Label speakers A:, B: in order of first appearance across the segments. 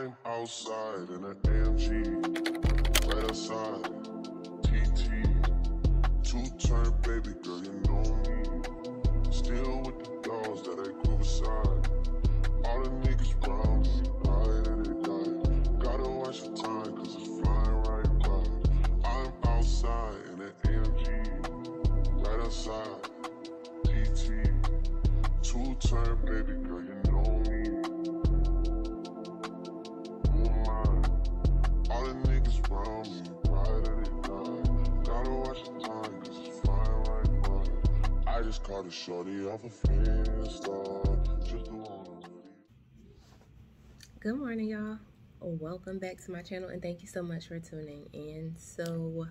A: I'm outside in an AMG, right outside. TT, two turn baby girl, you know me. Still with the dogs that I grew beside. Time, cause it's. I just caught a shorty off a Finsta, just the one.
B: Good morning, y'all. Welcome back to my channel and thank you so much for tuning in. So,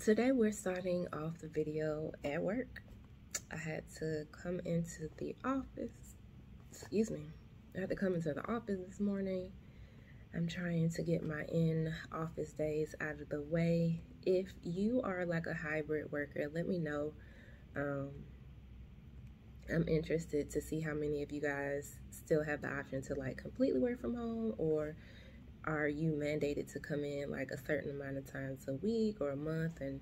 B: today we're starting off the video at work. I had to come into the office. Excuse me. I had to come into the office this morning. I'm trying to get my in office days out of the way. If you are like a hybrid worker, let me know. Um, I'm interested to see how many of you guys still have the option to like completely work from home or are you mandated to come in like a certain amount of times a week or a month and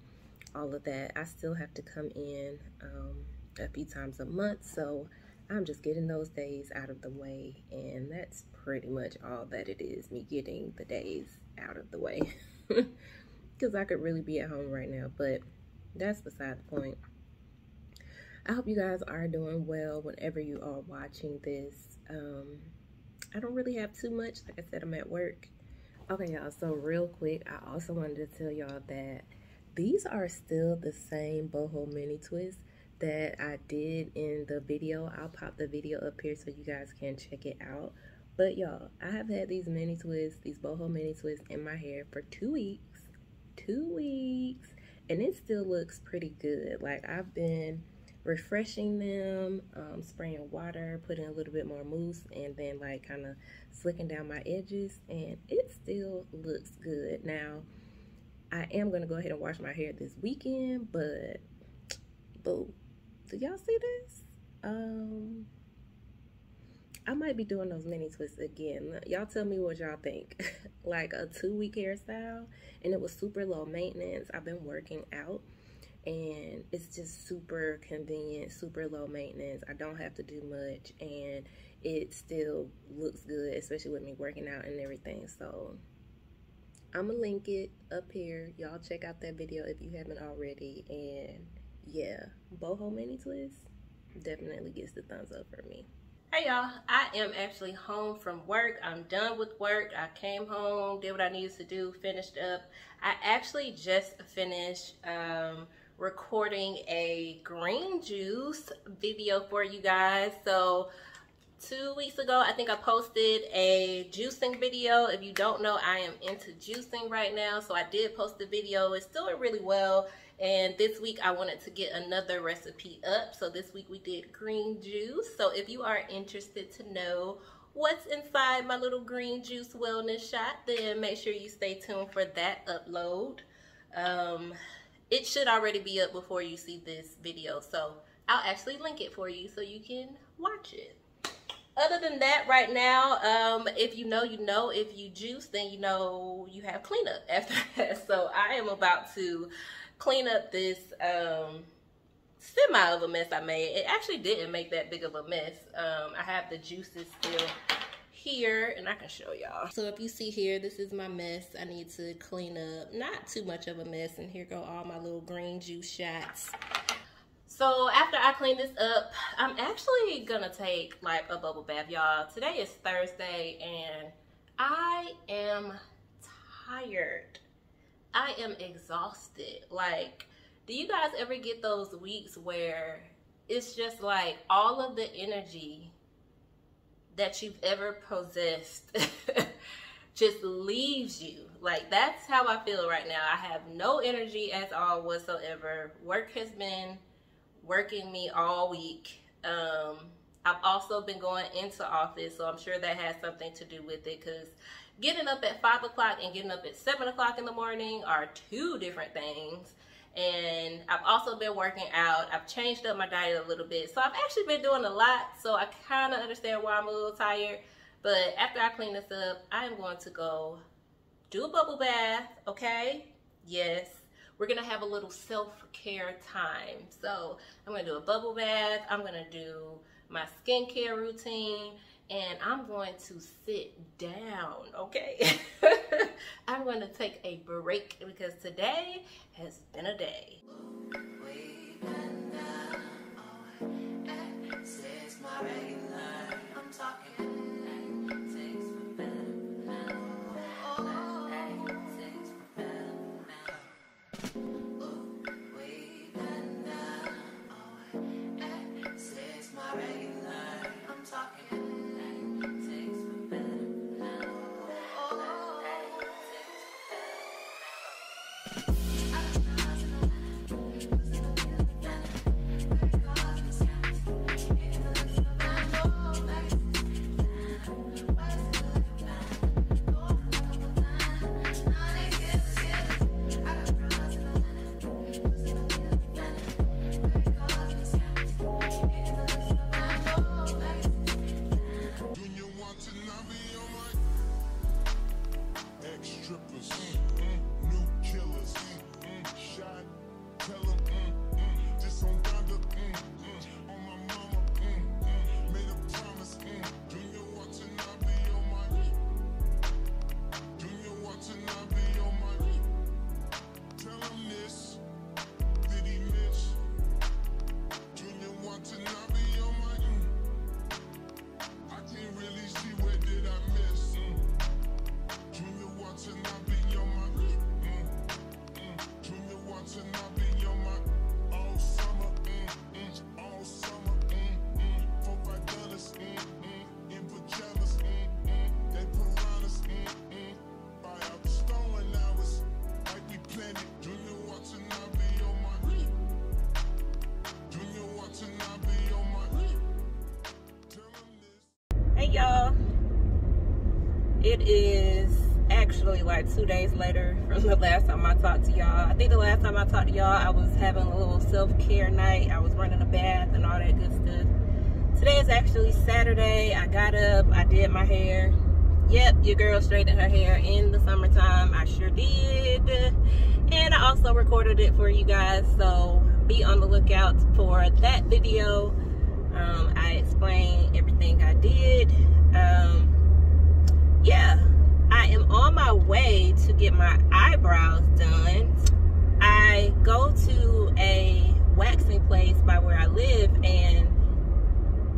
B: all of that. I still have to come in um, a few times a month, so I'm just getting those days out of the way, and that's pretty much all that it is me getting the days out of the way because I could really be at home right now, but that's beside the point. I hope you guys are doing well whenever you are watching this. Um, I don't really have too much. Like I said, I'm at work. Okay, y'all, so real quick, I also wanted to tell y'all that these are still the same boho mini twists that I did in the video. I'll pop the video up here so you guys can check it out. But y'all, I have had these mini twists, these boho mini twists in my hair for two weeks. Two weeks. And it still looks pretty good. Like I've been refreshing them, um, spraying water, putting a little bit more mousse, and then like kind of slicking down my edges, and it still looks good. Now, I am gonna go ahead and wash my hair this weekend, but boo, do y'all see this? Um, I might be doing those mini twists again. Y'all tell me what y'all think. like a two week hairstyle, and it was super low maintenance. I've been working out and it's just super convenient, super low maintenance. I don't have to do much and it still looks good, especially with me working out and everything. So I'm gonna link it up here. Y'all check out that video if you haven't already. And yeah, boho mini twist definitely gets the thumbs up for me. Hey y'all, I am actually home from work. I'm done with work. I came home, did what I needed to do, finished up. I actually just finished um, recording a green juice video for you guys. So two weeks ago, I think I posted a juicing video. If you don't know, I am into juicing right now. So I did post the video. It's doing really well. And this week I wanted to get another recipe up. So this week we did green juice. So if you are interested to know what's inside my little green juice wellness shot, then make sure you stay tuned for that upload. Um, it should already be up before you see this video. So I'll actually link it for you so you can watch it. Other than that, right now, um, if you know, you know. If you juice, then you know you have cleanup after that. So I am about to clean up this um, semi of a mess I made. It actually didn't make that big of a mess. Um, I have the juices still here and I can show y'all. So if you see here, this is my mess. I need to clean up, not too much of a mess. And here go all my little green juice shots. So after I clean this up, I'm actually gonna take like a bubble bath, y'all. Today is Thursday and I am tired. I am exhausted. Like, do you guys ever get those weeks where it's just like all of the energy that you've ever possessed just leaves you. Like that's how I feel right now. I have no energy at all whatsoever. Work has been working me all week. Um, I've also been going into office, so I'm sure that has something to do with it because getting up at 5 o'clock and getting up at 7 o'clock in the morning are two different things and I've also been working out. I've changed up my diet a little bit. So I've actually been doing a lot. So I kind of understand why I'm a little tired. But after I clean this up, I am going to go do a bubble bath, okay? Yes, we're gonna have a little self-care time. So I'm gonna do a bubble bath, I'm gonna do my skincare routine, and I'm going to sit down, okay? I'm going to take a break because today has been a day. It is actually like two days later from the last time I talked to y'all. I think the last time I talked to y'all, I was having a little self-care night. I was running a bath and all that good stuff. Today is actually Saturday. I got up, I did my hair. Yep, your girl straightened her hair in the summertime. I sure did. And I also recorded it for you guys. So be on the lookout for that video. Um, I explained everything I did. Um, yeah, I am on my way to get my eyebrows done. I go to a waxing place by where I live and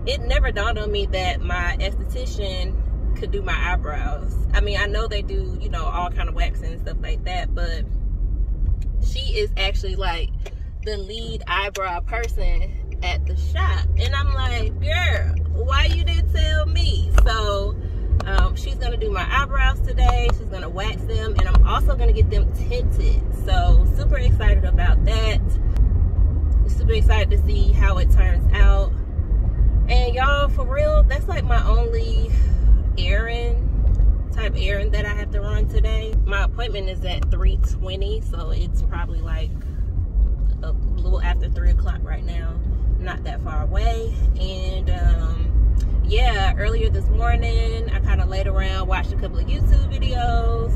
B: it never dawned on me that my esthetician could do my eyebrows. I mean, I know they do, you know, all kind of waxing and stuff like that, but she is actually like the lead eyebrow person at the shop. And I'm like, girl, why you didn't tell me? So um, she's gonna do my eyebrows today. She's gonna wax them and I'm also gonna get them tinted. So super excited about that. Super excited to see how it turns out. And y'all, for real, that's like my only errand type errand that I have to run today. My appointment is at 3.20, so it's probably like a little after 3 o'clock right now not that far away. And um, yeah, earlier this morning, I kind of laid around, watched a couple of YouTube videos.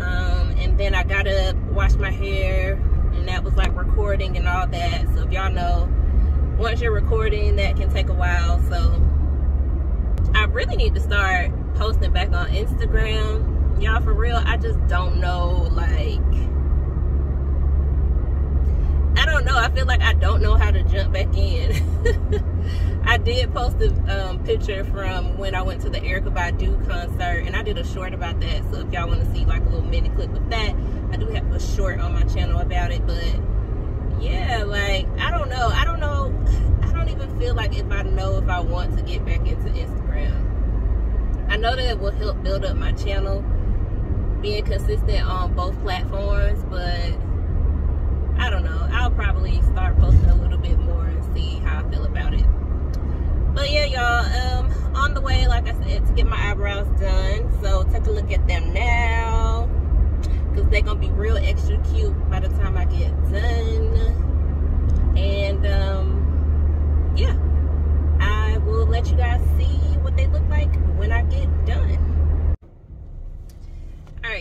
B: Um, and then I got up, washed my hair, and that was like recording and all that. So if y'all know, once you're recording, that can take a while. So I really need to start posting back on Instagram. Y'all, for real, I just don't know, like, don't know. I feel like I don't know how to jump back in. I did post a um, picture from when I went to the Erykah Badu concert, and I did a short about that. So if y'all want to see like a little mini clip of that, I do have a short on my channel about it. But yeah, like I don't know. I don't know. I don't even feel like if I know if I want to get back into Instagram. I know that it will help build up my channel, being consistent on both platforms, but I don't know. I'll probably start posting a little bit more and see how I feel about it. But yeah, y'all, um, on the way, like I said, to get my eyebrows done. So take a look at them now. Because they're going to be real extra cute by the time I get done. And, um, yeah, I will let you guys see what they look like when I get done.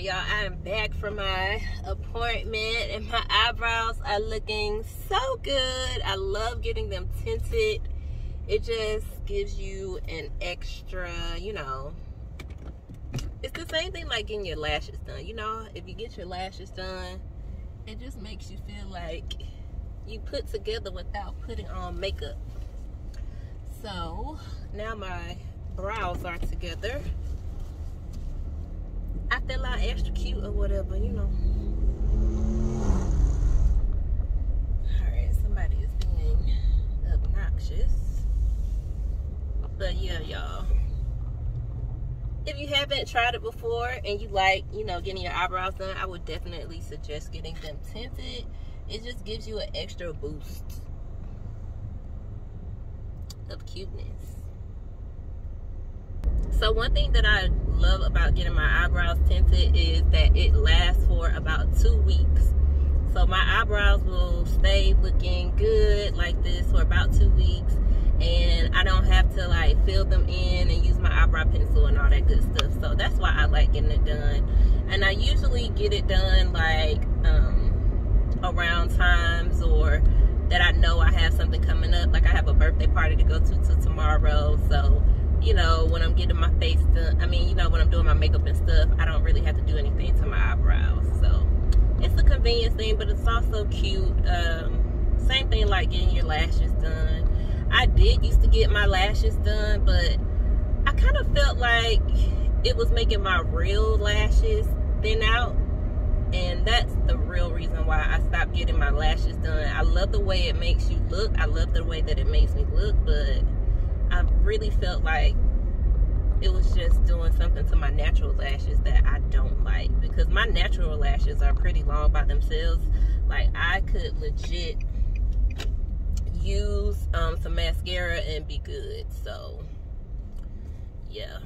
B: Right, y'all, I am back from my appointment and my eyebrows are looking so good. I love getting them tinted. It just gives you an extra, you know, it's the same thing like getting your lashes done. You know, if you get your lashes done, it just makes you feel like you put together without putting on makeup. So now my brows are together. I feel like extra cute or whatever, you know. Alright, somebody is being obnoxious. But yeah, y'all. If you haven't tried it before and you like, you know, getting your eyebrows done, I would definitely suggest getting them tinted. It just gives you an extra boost of cuteness. So one thing that I love about getting my eyebrows tinted is that it lasts for about two weeks. So my eyebrows will stay looking good like this for about two weeks and I don't have to like fill them in and use my eyebrow pencil and all that good stuff. So that's why I like getting it done. And I usually get it done like um, around times or that I know I have something coming up. Like I have a birthday party to go to, to tomorrow. So, you know, when I'm getting my face done, I mean, you know, when I'm doing my makeup and stuff, I don't really have to do anything to my eyebrows. So it's a convenience thing, but it's also cute. Um, same thing like getting your lashes done I did used to get my lashes done, but I kind of felt like it was making my real lashes thin out. And that's the real reason why I stopped getting my lashes done. I love the way it makes you look. I love the way that it makes me look, but I really felt like it was just doing something to my natural lashes that I don't like because my natural lashes are pretty long by themselves. Like I could legit use um, some mascara and be good. So, yeah.